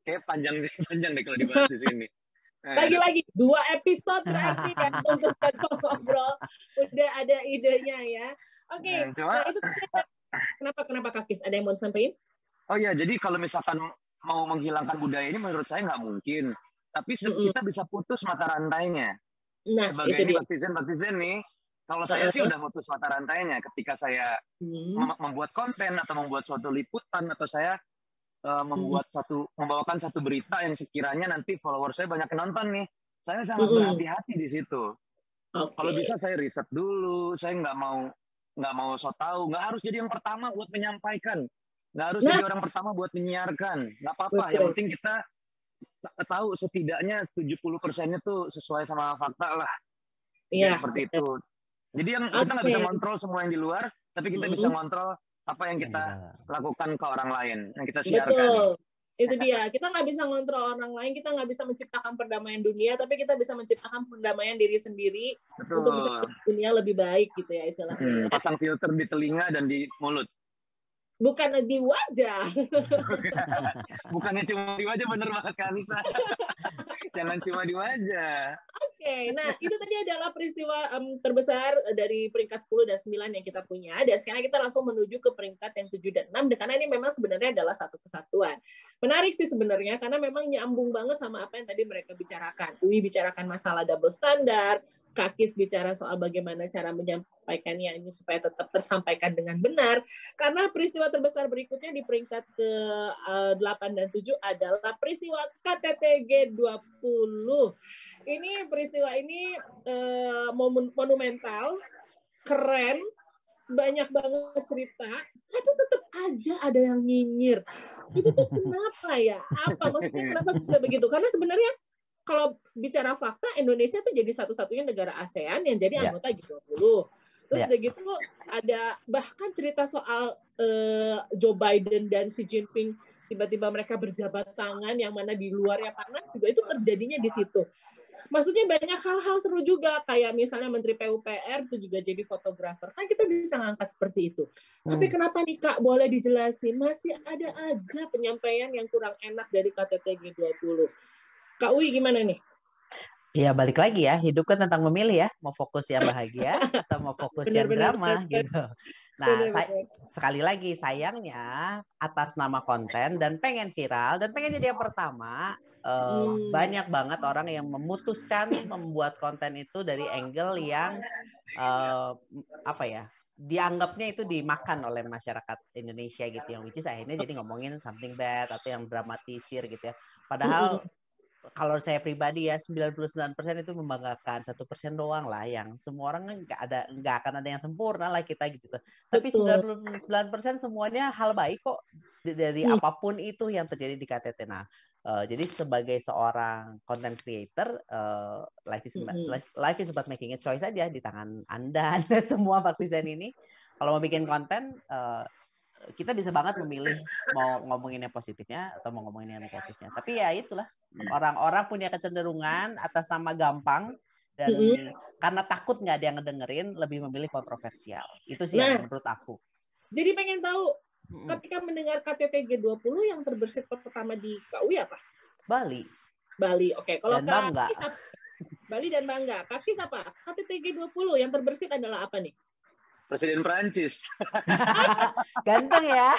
kayak panjang <laughs> panjang deh kalau dibahas di sini. Lagi-lagi dua episode berarti ya untuk ngobrol. Udah ada idenya ya. Oke, okay. nah, itu kenapa kenapa kakis? Ada yang mau disampaikan? Oh ya, jadi kalau misalkan mau menghilangkan budaya ini menurut saya nggak mungkin. Tapi mm -hmm. kita bisa putus mata rantainya. Nah, Sebagai itu ini baptizen nih, kalau saya sih udah putus mata rantainya ketika saya hmm. membuat konten atau membuat suatu liputan atau saya uh, membuat hmm. satu membawakan satu berita yang sekiranya nanti follower saya banyak nonton nih, saya sangat hmm. berhati-hati di situ. Okay. Kalau bisa saya riset dulu, saya nggak mau nggak mau so tahu, nggak harus jadi yang pertama buat menyampaikan, Nggak harus nah, jadi orang pertama buat menyiarkan. Nggak apa-apa. Yang penting kita tahu setidaknya 70 persennya tuh sesuai sama fakta lah. Iya. Seperti itu. Jadi yang okay. kita nggak bisa kontrol semua yang di luar, tapi kita mm -hmm. bisa kontrol apa yang kita lakukan ke orang lain, yang kita siarkan. Betul. <laughs> Itu dia. Kita nggak bisa ngontrol orang lain kita nggak bisa menciptakan perdamaian dunia tapi kita bisa menciptakan perdamaian diri sendiri Betul. untuk bisa dunia lebih baik gitu ya istilahnya. Hmm, pasang filter di telinga dan di mulut bukan di wajah <laughs> bukannya cuma di wajah bener banget kan Nisa jangan cuma di wajah okay. nah itu tadi adalah peristiwa um, terbesar dari peringkat 10 dan 9 yang kita punya. Dan sekarang kita langsung menuju ke peringkat yang 7 dan 6, karena ini memang sebenarnya adalah satu kesatuan. Menarik sih sebenarnya, karena memang nyambung banget sama apa yang tadi mereka bicarakan. UI bicarakan masalah double Kakis bicara soal bagaimana cara menyampaikannya ini supaya tetap tersampaikan dengan benar. Karena peristiwa terbesar berikutnya di peringkat ke 8 eh, dan 7 adalah peristiwa KTT G20 ini peristiwa ini uh, monumental, keren, banyak banget cerita, tapi tetap aja ada yang nyinyir. Itu tuh kenapa ya? Apa maksudnya kenapa bisa begitu? Karena sebenarnya kalau bicara fakta, Indonesia tuh jadi satu-satunya negara ASEAN yang jadi yeah. anggota G20. Terus yeah. udah gitu ada bahkan cerita soal uh, Joe Biden dan Xi Jinping tiba-tiba mereka berjabat tangan yang mana di luarnya panas juga itu terjadinya di situ maksudnya banyak hal-hal seru juga kayak misalnya Menteri PUPR itu juga jadi fotografer kan kita bisa ngangkat seperti itu hmm. tapi kenapa nih kak boleh dijelasin masih ada aja penyampaian yang kurang enak dari KTT G20 kak Wi gimana nih Ya balik lagi ya, hidup kan tentang memilih ya, mau fokus yang bahagia atau mau fokus yang drama bener, gitu. Nah, bener, bener. sekali lagi sayangnya atas nama konten dan pengen viral dan pengen jadi yang pertama, Uh, hmm. banyak banget orang yang memutuskan membuat konten itu dari angle yang uh, apa ya dianggapnya itu dimakan oleh masyarakat Indonesia gitu yang which is akhirnya jadi ngomongin something bad atau yang dramatisir gitu ya padahal kalau saya pribadi ya 99% itu membanggakan satu persen doang lah yang semua orang kan nggak ada nggak akan ada yang sempurna lah kita gitu tapi Betul. 99% semuanya hal baik kok dari hmm. apa pun itu yang terjadi di KTT nah uh, jadi sebagai seorang content creator uh, life is hmm. life is about making a choice aja di tangan anda <laughs> anda semua Faktizen ini kalau mau bikin konten uh, kita bisa banget memilih mau ngomongin yang positifnya atau mau ngomongin yang negatifnya. Tapi ya itulah hmm. orang-orang punya kecenderungan atas nama gampang dan mm-hmm. karena takut nggak ada yang ngedengerin lebih memilih kontroversial. Itu sih nah, yang menurut aku. Jadi pengen tahu mm-hmm. ketika mendengar KTT G20 yang terbersit pertama di KUI apa? Bali. Bali. Oke, okay. kalau. Bali dan Bangga. Kaki apa? KTT G20 yang terbersit adalah apa nih? Presiden Prancis. <laughs> Ganteng ya.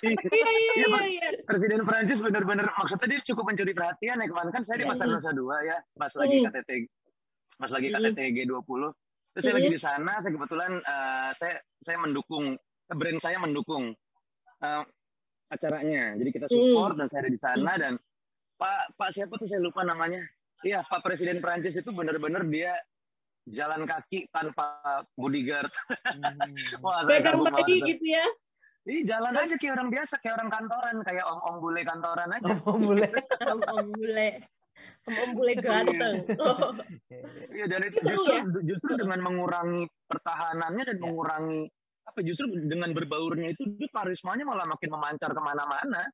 iya, iya, iya, iya, iya. Presiden Prancis benar-benar maksudnya dia cukup mencuri perhatian ya kemarin kan saya di Pasar Nusa Dua ya, pas lagi KTT pas lagi KTT G20. Terus saya lagi di sana, saya kebetulan uh, saya saya mendukung brand saya mendukung uh, acaranya. Jadi kita support dan saya ada di sana dan Pak Pak siapa tuh saya lupa namanya. Iya, Pak Presiden Prancis itu benar-benar dia jalan kaki tanpa bodyguard. Hmm. <laughs> Wah, Pegang bayi gitu ya? Ih, jalan aja kayak orang biasa, kayak orang kantoran, kayak om-om bule kantoran aja. Om-om bule. <laughs> om-om bule. Om-om bule ganteng. Oh. Iya, dan itu justru, ya? justru dengan mengurangi pertahanannya dan ya. mengurangi apa justru dengan berbaurnya itu dia karismanya malah makin memancar ke mana-mana.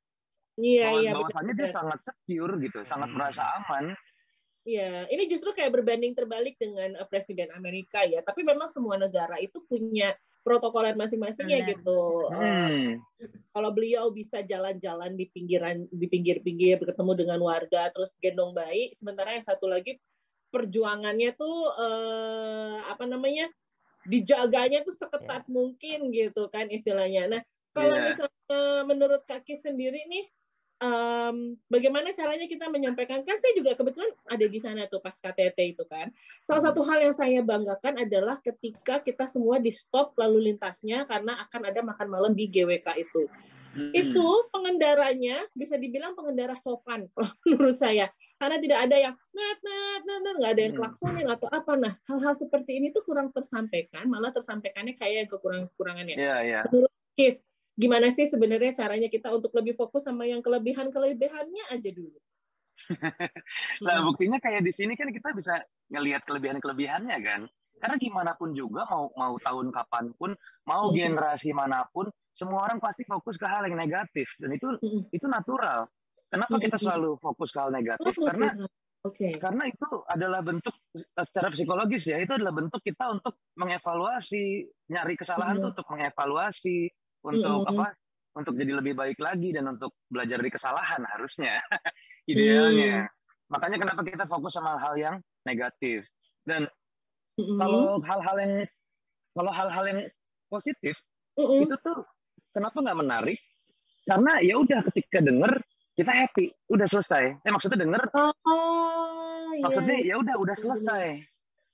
Iya, iya. Bahwasannya dia sangat secure gitu, sangat hmm. merasa aman. Iya, ini justru kayak berbanding terbalik dengan uh, Presiden Amerika ya. Tapi memang semua negara itu punya protokoler masing-masing ya gitu. Hmm. Kalau beliau bisa jalan-jalan di pinggiran, di pinggir-pinggir bertemu dengan warga, terus gendong bayi, sementara yang satu lagi perjuangannya tuh eh, apa namanya dijaganya tuh seketat yeah. mungkin gitu kan istilahnya. Nah kalau yeah. misalnya menurut kaki sendiri nih um, bagaimana caranya kita menyampaikan? Kan saya juga kebetulan ada di sana tuh pas KTT itu kan. Salah satu hal yang saya banggakan adalah ketika kita semua di stop lalu lintasnya karena akan ada makan malam di GWK itu. Hmm. itu pengendaranya bisa dibilang pengendara sopan <laughs> menurut saya. Karena tidak ada yang nat nat nat nggak ada yang klaksonin atau apa. Nah hal-hal seperti ini tuh kurang tersampaikan malah tersampaikannya kayak kekurangan kekurangannya yeah, yeah. menurut Kis gimana sih sebenarnya caranya kita untuk lebih fokus sama yang kelebihan-kelebihannya aja dulu. <laughs> nah, buktinya kayak di sini kan kita bisa ngelihat kelebihan-kelebihannya kan. Karena gimana pun juga mau mau tahun kapan pun, mau mm-hmm. generasi mana pun, semua orang pasti fokus ke hal yang negatif dan itu mm-hmm. itu natural. Kenapa kita selalu fokus ke hal negatif? Karena Okay. Karena itu adalah bentuk eh, secara psikologis ya, itu adalah bentuk kita untuk mengevaluasi, nyari kesalahan mm-hmm. untuk mengevaluasi, untuk mm-hmm. apa? Untuk jadi lebih baik lagi dan untuk belajar dari kesalahan harusnya <laughs> idealnya. Mm. Makanya kenapa kita fokus sama hal yang negatif. Dan mm-hmm. kalau hal-hal yang kalau hal-hal yang positif mm-hmm. itu tuh kenapa nggak menarik? Karena ya udah ketika denger kita happy, udah selesai. Eh maksudnya denger, oh, iya, maksudnya iya. ya udah udah selesai.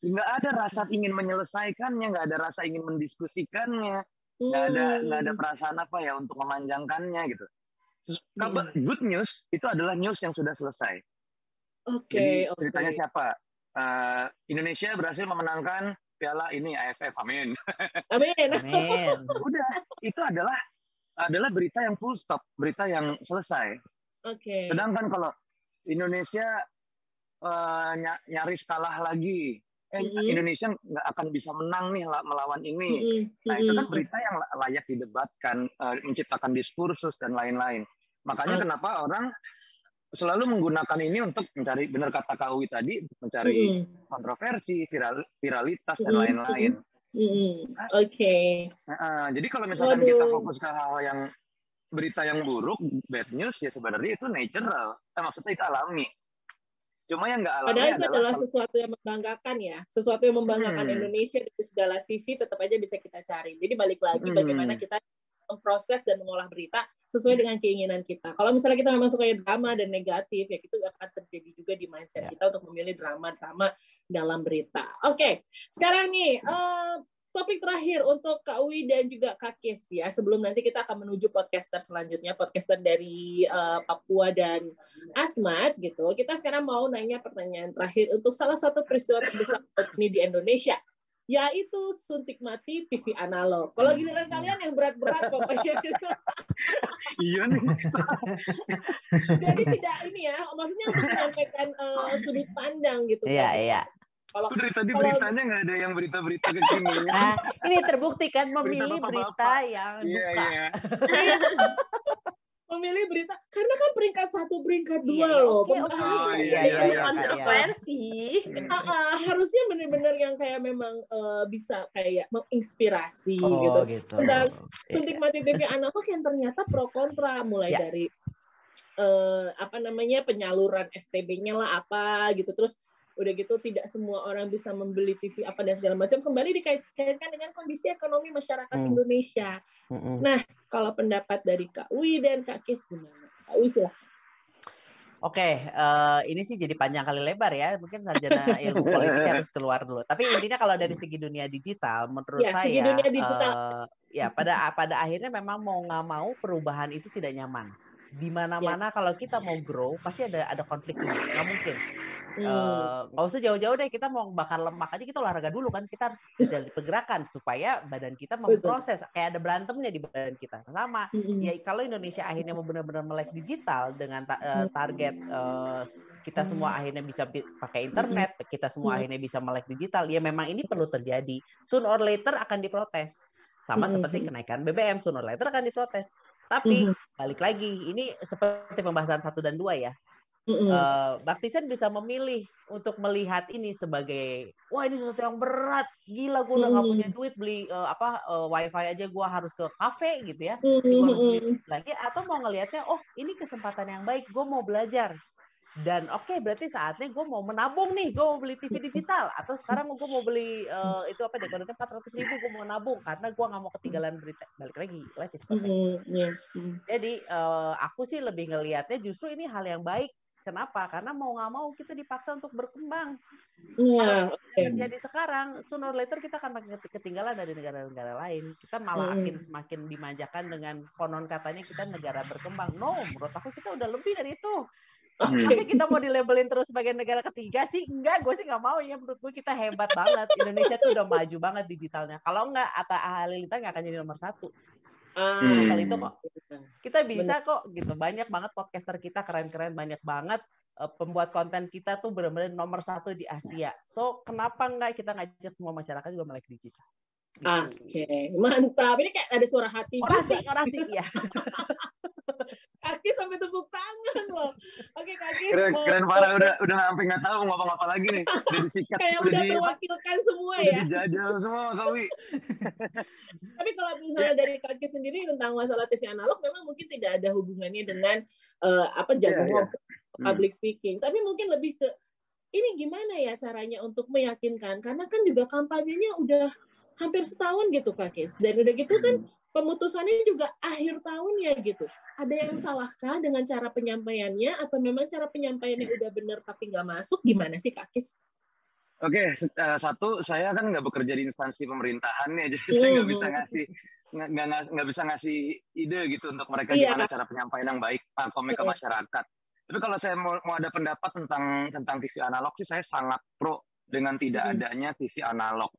Nggak ada rasa ingin menyelesaikannya, nggak ada rasa ingin mendiskusikannya, nggak ada nggak ada hmm. perasaan apa ya untuk memanjangkannya gitu. Kabar yeah. good news itu adalah news yang sudah selesai. Oke. Okay, okay. ceritanya siapa? Uh, Indonesia berhasil memenangkan piala ini AFF. Amin. <laughs> Amin. Amin. Udah, itu adalah adalah berita yang full stop, berita yang selesai. Oke. Okay. Sedangkan kalau Indonesia uh, nyaris kalah lagi, eh mm -hmm. Indonesia nggak akan bisa menang nih melawan ini. Mm -hmm. Nah itu kan berita yang layak didebatkan, uh, menciptakan diskursus dan lain-lain. Makanya mm -hmm. kenapa orang selalu menggunakan ini untuk mencari benar kata Kawi tadi, mencari mm -hmm. kontroversi, viral, viralitas dan lain-lain. Mm -hmm. Mm -hmm. Oke. Okay. Nah, jadi kalau misalkan Waduh. kita fokus ke hal yang berita yang buruk, bad news ya sebenarnya itu natural. Eh, maksudnya itu alami. Cuma yang nggak alami Padahal itu adalah, adalah sesuatu yang membanggakan ya, sesuatu yang membanggakan hmm. Indonesia dari segala sisi tetap aja bisa kita cari. Jadi balik lagi hmm. bagaimana kita memproses dan mengolah berita sesuai dengan keinginan kita. Kalau misalnya kita memang suka drama dan negatif, ya itu akan terjadi juga di mindset ya. kita untuk memilih drama-drama dalam berita. Oke, okay. sekarang nih uh, topik terakhir untuk Kak Uwi dan juga Kak Kes ya. Sebelum nanti kita akan menuju podcaster selanjutnya, podcaster dari uh, Papua dan Asmat gitu. Kita sekarang mau nanya pertanyaan terakhir untuk salah satu peristiwa terbesar ini di Indonesia yaitu suntik mati TV analog. Kalau giliran kalian yang berat-berat pokoknya gitu. <laughs> iya nih. Jadi tidak ini ya, maksudnya untuk menyampaikan uh, sudut pandang gitu. Iya, kan. iya. Kalau dari tadi kalau, beritanya nggak ada yang berita-berita kekinian. <laughs> Nah, ini terbukti kan memilih berita, berita yang iya, duka. Iya, iya. <laughs> memilih berita karena kan peringkat satu peringkat dua iya, loh okay, okay. Oh, iya, iya, iya, kontroversi iya. uh, uh, harusnya benar-benar yang kayak memang uh, bisa kayak menginspirasi oh, gitu. gitu dan yeah. suntik mati TV anak yang ternyata pro kontra mulai yeah. dari uh, apa namanya penyaluran STB-nya lah apa gitu terus udah gitu tidak semua orang bisa membeli TV apa dan segala macam kembali dikaitkan dengan kondisi ekonomi masyarakat hmm. Indonesia. Hmm. Nah, kalau pendapat dari Kak Wi dan Kak Kis gimana? Kak Wi silahkan. Oke, okay, uh, eh, ini sih jadi panjang kali lebar ya. Mungkin sarjana <laughs> ilmu politik harus keluar dulu. Tapi intinya kalau dari segi dunia digital, menurut ya, saya, dunia digital. Uh, ya pada pada akhirnya memang mau nggak mau perubahan itu tidak nyaman. Di mana-mana ya. kalau kita mau grow, pasti ada ada konflik nggak mungkin nggak hmm. uh, usah jauh-jauh deh kita mau bakar lemak aja kita olahraga dulu kan kita harus <laughs> dari pergerakan supaya badan kita memproses kayak ada berantemnya di badan kita. Sama hmm. ya kalau Indonesia akhirnya mau benar-benar melek digital dengan ta uh, target uh, kita semua akhirnya bisa pakai internet kita semua akhirnya bisa melek digital ya memang ini perlu terjadi. Soon or later akan diprotes. Sama seperti kenaikan BBM soon or later akan diprotes. Tapi balik lagi ini seperti pembahasan satu dan dua ya Mm-hmm. Uh, Baktisan bisa memilih untuk melihat ini sebagai wah ini sesuatu yang berat, gila gue udah mm-hmm. punya duit beli uh, apa uh, wifi aja gue harus ke kafe gitu ya, mm-hmm. gue harus beli lagi atau mau ngelihatnya oh ini kesempatan yang baik, gue mau belajar dan oke okay, berarti saatnya gue mau menabung nih, gue mau beli TV digital atau sekarang gue mau beli uh, itu apa deh empat ratus ribu gue mau nabung karena gue nggak mau ketinggalan berita balik lagi life is perfect. Mm-hmm. Yeah. Jadi uh, aku sih lebih ngelihatnya justru ini hal yang baik Kenapa? Karena mau nggak mau kita dipaksa untuk berkembang. Iya. Kalau yang terjadi sekarang, sooner or later kita akan makin ketinggalan dari negara-negara lain. Kita malah hmm. semakin dimanjakan dengan konon katanya kita negara berkembang. No, menurut aku kita udah lebih dari itu. Masa kita mau dilabelin terus sebagai negara ketiga sih? Enggak, gue sih nggak mau ya. Menurut gue kita hebat banget. Indonesia tuh udah maju banget digitalnya. Kalau enggak, Atta Halilintar nggak akan jadi nomor satu. Hmm. itu kok kita bisa kok gitu. Banyak banget podcaster kita keren-keren, banyak banget uh, pembuat konten kita tuh benar-benar nomor satu di Asia. So kenapa nggak kita ngajak semua masyarakat juga melek digital? Gitu. Oke, okay. mantap. Ini kayak ada suara hati. Orasi, orasi ya. Kaki sampai tepuk tangan loh. Oke, kaki. Keren, uh, keren parah. Udah udah sampai nggak tahu mau ngomong apa lagi nih. Udah disikat. Kayak udah, udah di, terwakilkan semua udah ya. Dijajal semua, Kawi. <laughs> Tapi kalau misalnya yeah. dari kaki sendiri tentang masalah TV analog, memang mungkin tidak ada hubungannya dengan uh, apa jago yeah, yeah. public hmm. speaking. Tapi mungkin lebih ke ini gimana ya caranya untuk meyakinkan? Karena kan juga kampanyenya udah hampir setahun gitu Kak Kis. Dan udah gitu kan hmm. pemutusannya juga akhir tahun ya gitu. Ada yang salahkah dengan cara penyampaiannya atau memang cara penyampaiannya udah benar tapi nggak masuk? Gimana sih Kak Kis? Oke, uh, satu saya kan nggak bekerja di instansi pemerintahan ya, <laughs> jadi saya nggak bisa hmm. ngasih nggak nggak bisa ngasih ide gitu untuk mereka iya. gimana cara penyampaian yang baik parkomnya ke masyarakat. Tapi kalau saya mau, mau ada pendapat tentang tentang TV analog sih saya sangat pro dengan tidak adanya TV analog.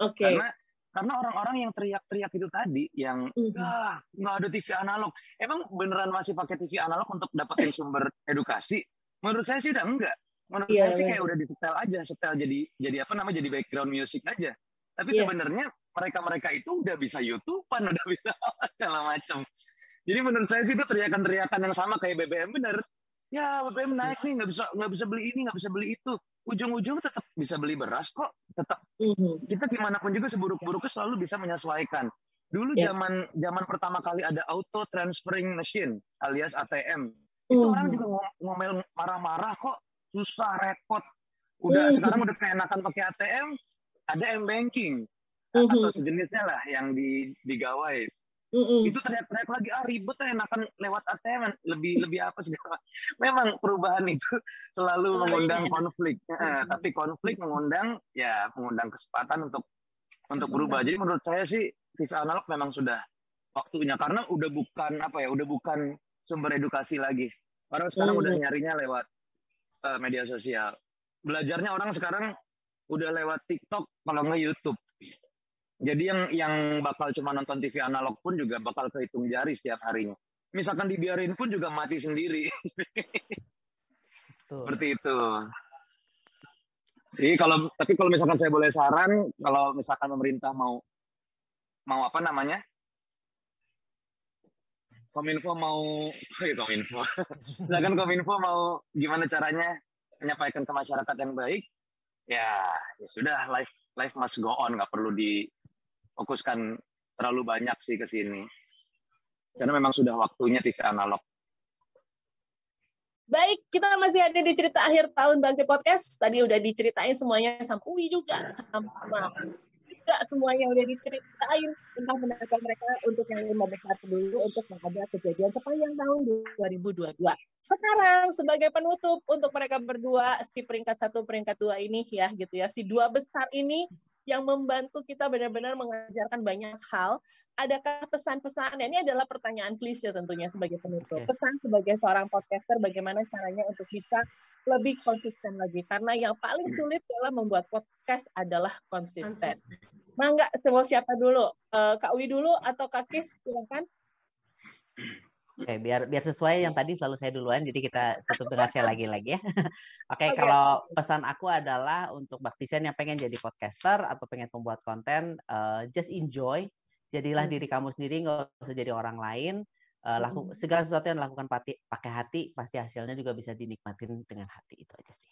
Oke. Okay. Karena karena orang-orang yang teriak-teriak itu tadi yang mm-hmm. ah nggak ada TV analog. Emang beneran masih pakai TV analog untuk dapetin <laughs> sumber edukasi? Menurut saya sih udah enggak. Menurut yeah, saya sih kayak udah disetel aja setel jadi jadi apa namanya jadi background music aja. Tapi yes. sebenarnya mereka-mereka itu udah bisa YouTubean <laughs> udah bisa segala macam jadi menurut saya sih itu teriakan-teriakan yang sama kayak BBM bener. Ya BBM naik nih nggak bisa nggak bisa beli ini nggak bisa beli itu ujung-ujung tetap bisa beli beras kok tetap mm-hmm. kita di mana pun juga seburuk-buruknya selalu bisa menyesuaikan dulu yes. zaman zaman pertama kali ada auto transferring machine alias ATM mm-hmm. itu orang juga ngomel marah-marah kok susah repot udah mm-hmm. sekarang udah keenakan pakai ATM ada m banking mm-hmm. atau sejenisnya lah yang di digawai Mm-mm. Itu teriak-teriak lagi, ah ribet ya enakan lewat ATM, lebih lebih apa sih? Memang perubahan itu <laughs> selalu oh, mengundang iya. konflik. mm-hmm. tapi konflik mengundang ya mengundang kesempatan untuk untuk berubah. Jadi menurut saya sih TV analog memang sudah waktunya karena udah bukan apa ya, udah bukan sumber edukasi lagi. Orang sekarang mm-hmm. udah nyarinya lewat uh, media sosial. Belajarnya orang sekarang udah lewat TikTok kalau nggak YouTube. Jadi yang yang bakal cuma nonton TV analog pun juga bakal kehitung jari setiap harinya. Misalkan dibiarin pun juga mati sendiri. Tuh. Seperti itu. Jadi kalau tapi kalau misalkan saya boleh saran, kalau misalkan pemerintah mau mau apa namanya? Kominfo mau, hey, <laughs> Kominfo, misalkan Kominfo mau gimana caranya menyampaikan ke masyarakat yang baik, ya, ya sudah life life must go on, nggak perlu di fokuskan terlalu banyak sih ke sini. Karena memang sudah waktunya TV analog. Baik, kita masih ada di cerita akhir tahun Bangkit Podcast. Tadi udah diceritain semuanya sama Uwi juga, sama juga semuanya udah diceritain tentang pendapat mereka untuk yang lima besar dulu untuk menghadapi kejadian sepanjang tahun 2022. Sekarang sebagai penutup untuk mereka berdua si peringkat satu peringkat dua ini ya gitu ya si dua besar ini yang membantu kita benar-benar mengajarkan banyak hal. Adakah pesan-pesan? Ini adalah pertanyaan klise tentunya sebagai penutup. Pesan sebagai seorang podcaster, bagaimana caranya untuk bisa lebih konsisten lagi? Karena yang paling hmm. sulit dalam membuat podcast adalah konsisten. Mangga, semua siapa dulu? Uh, Kak Wi dulu atau Kak Kis? Silakan. <clears throat> Oke, biar biar sesuai yang tadi selalu saya duluan, jadi kita tutup dengan saya lagi-lagi ya. <laughs> Oke, okay, kalau pesan aku adalah untuk Baktisian yang pengen jadi podcaster atau pengen membuat konten, uh, just enjoy, jadilah hmm. diri kamu sendiri, nggak usah jadi orang lain. Uh, laku, hmm. segala sesuatu yang dilakukan pati, pakai hati, pasti hasilnya juga bisa dinikmatin dengan hati itu aja sih.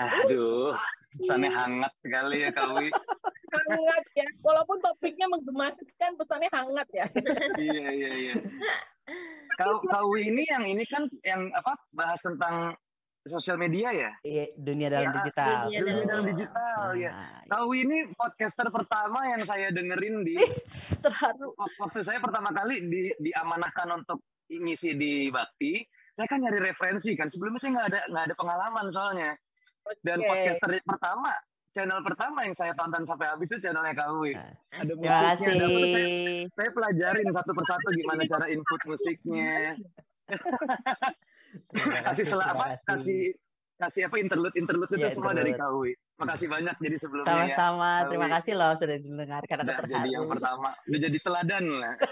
Aduh, pesannya hangat sekali ya Kawi. Hangat ya, walaupun topiknya menggemaskan, pesannya hangat ya. iya iya iya. Kau kau ini yang ini kan yang apa bahas tentang sosial media ya? Iya, dunia dalam ya, digital. Dunia, dunia dalam digital nah, ya. Kau ini podcaster pertama yang saya dengerin di terharu. Waktu saya pertama kali di diamanahkan untuk ngisi di Bakti, saya kan nyari referensi kan. Sebelumnya saya nggak ada nggak ada pengalaman soalnya. Dan podcaster pertama channel pertama yang saya tonton sampai habis itu channelnya KW. Nah, ada musiknya, ada saya, saya pelajarin satu persatu gimana cara input musiknya. <laughs> kasih selah apa? Kasih kasih apa interlude interlude itu ya, semua interlude. dari KW. Makasih banyak jadi sebelumnya Sama-sama. Ya. Terima kasih loh sudah didengarkan. Udah jadi yang pertama. Udah jadi teladan lah. <laughs>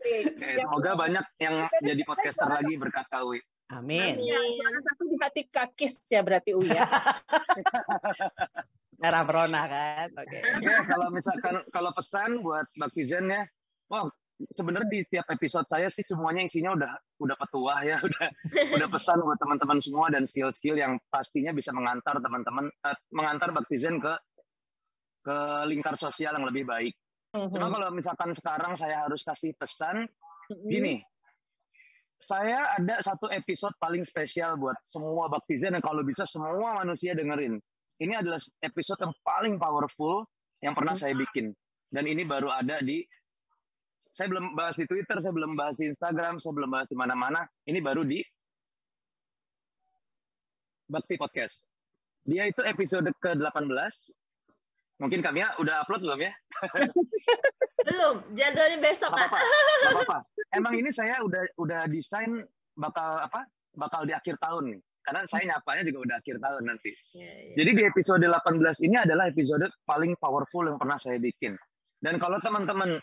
Oke, semoga banyak yang jadi podcaster lagi berkat Kawi. Amin. Amin. satu di hati kakis ya berarti Uya. <laughs> Merah Verona kan. Oke. Okay. Oke, kalau misalkan kalau pesan buat Mbak Vizen ya, wah sebenarnya di setiap episode saya sih semuanya isinya udah udah petuah ya, <laughs> udah udah pesan buat teman-teman semua dan skill-skill yang pastinya bisa mengantar teman-teman uh, mengantar Baktizen ke ke lingkar sosial yang lebih baik. Uh -huh. Cuma kalau misalkan sekarang saya harus kasih pesan uh -huh. gini, saya ada satu episode paling spesial buat semua Baktizen dan kalau bisa semua manusia dengerin. Ini adalah episode yang paling powerful yang pernah saya bikin. Dan ini baru ada di saya belum bahas di Twitter, saya belum bahas di Instagram, saya belum bahas di mana-mana. Ini baru di Bakti Podcast. Dia itu episode ke-18. Mungkin kami ya udah upload belum ya? <laughs> belum, jadwalnya besok, apa-apa. Emang ini saya udah udah desain bakal apa? Bakal di akhir tahun nih karena saya nyapanya juga udah akhir tahun nanti. Yeah, yeah. Jadi di episode 18 ini adalah episode paling powerful yang pernah saya bikin. Dan kalau teman-teman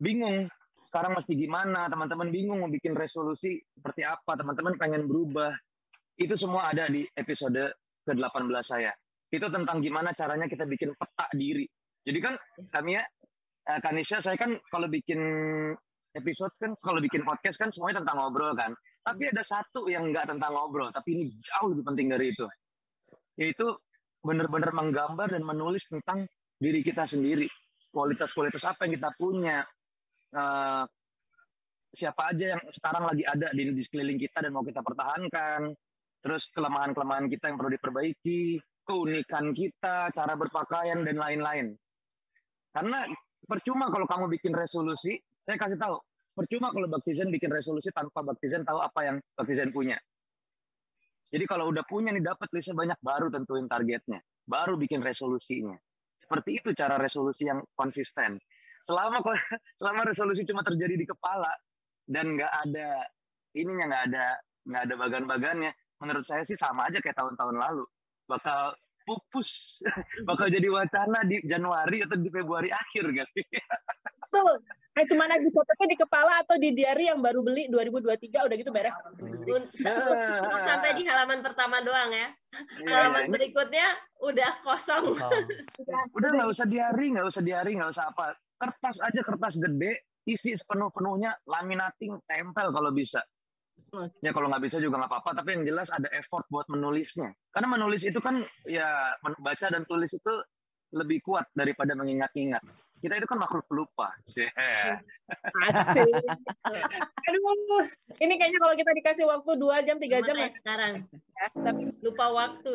bingung sekarang mesti gimana, teman-teman bingung mau bikin resolusi seperti apa, teman-teman pengen berubah, itu semua ada di episode ke-18 saya. Itu tentang gimana caranya kita bikin peta diri. Jadi kan yes. kami ya, eh, Kanisha, saya kan kalau bikin episode kan, kalau bikin podcast kan semuanya tentang ngobrol kan. Tapi ada satu yang nggak tentang ngobrol, tapi ini jauh lebih penting dari itu. Yaitu benar-benar menggambar dan menulis tentang diri kita sendiri. Kualitas-kualitas apa yang kita punya. Uh, siapa aja yang sekarang lagi ada di, di sekeliling kita dan mau kita pertahankan. Terus kelemahan-kelemahan kita yang perlu diperbaiki. Keunikan kita, cara berpakaian, dan lain-lain. Karena percuma kalau kamu bikin resolusi, saya kasih tahu, percuma kalau Baktizen bikin resolusi tanpa Baktizen tahu apa yang Baktizen punya. Jadi kalau udah punya nih dapat listnya banyak baru tentuin targetnya, baru bikin resolusinya. Seperti itu cara resolusi yang konsisten. Selama <laughs> selama resolusi cuma terjadi di kepala dan nggak ada ininya nggak ada nggak ada bagan-bagannya, menurut saya sih sama aja kayak tahun-tahun lalu. Bakal pupus, <laughs> bakal jadi wacana di Januari atau di Februari akhir kan. Betul. Eh cuma lagi fotonya di kepala atau di diary yang baru beli 2023 udah gitu beres. Nah. Sampai di halaman pertama doang ya. Yeah, halaman yeah. berikutnya udah kosong. Oh. <laughs> udah nggak usah diary, nggak usah diary, nggak usah apa. Kertas aja kertas gede, isi sepenuh-penuhnya, laminating, tempel kalau bisa. Ya kalau nggak bisa juga nggak apa-apa, tapi yang jelas ada effort buat menulisnya. Karena menulis itu kan ya baca dan tulis itu lebih kuat daripada mengingat-ingat kita itu kan makhluk pelupa. Yeah. Pasti. Aduh, ini kayaknya kalau kita dikasih waktu dua jam, tiga jam ya sekarang. Ya, tapi lupa waktu.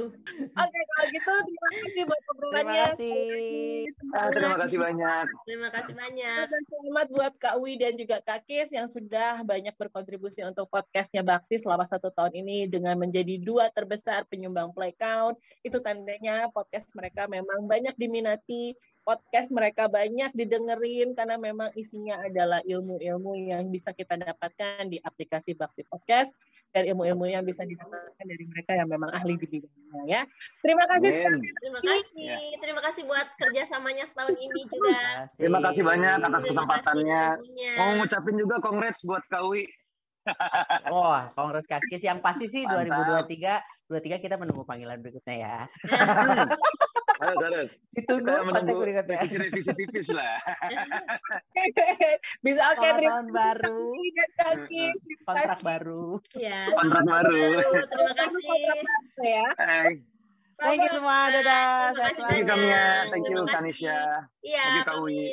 Oke, kalau gitu terima kasih buat obrolannya. Terima kasih. Ah, terima kasih banyak. Terima kasih banyak. Dan selamat buat Kak Wi dan juga Kak Kis yang sudah banyak berkontribusi untuk podcastnya Bakti selama satu tahun ini dengan menjadi dua terbesar penyumbang play count. Itu tandanya podcast mereka memang banyak diminati podcast mereka banyak didengerin karena memang isinya adalah ilmu-ilmu yang bisa kita dapatkan di aplikasi Bakti Podcast dan ilmu-ilmu yang bisa didapatkan dari mereka yang memang ahli di bidangnya ya. Terima kasih. Terima kasih. Ya. Terima kasih buat kerjasamanya setahun ini juga. Terima kasih banyak atas kesempatannya. Mau ngucapin juga kongres buat Kawi. oh, <laughs> kongres kakis yang pasti sih Mantap. 2023 23 kita menunggu panggilan berikutnya ya. <laughs> <laughs> Harus, harus. Ditunggu kontak berikutnya. Revisi tipis lah. <laughs> Bisa oke okay, terima tahun baru. Kaki, kontrak baru. Ya. Kontrak baru. Terima kasih. Ya. Thank you semua, dadah. Thank you Kamia, thank you Kanisha. Iya, thank you Kawi.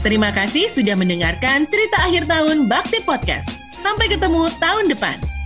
Terima kasih sudah mendengarkan cerita akhir tahun Bakti Podcast. Sampai ketemu tahun depan.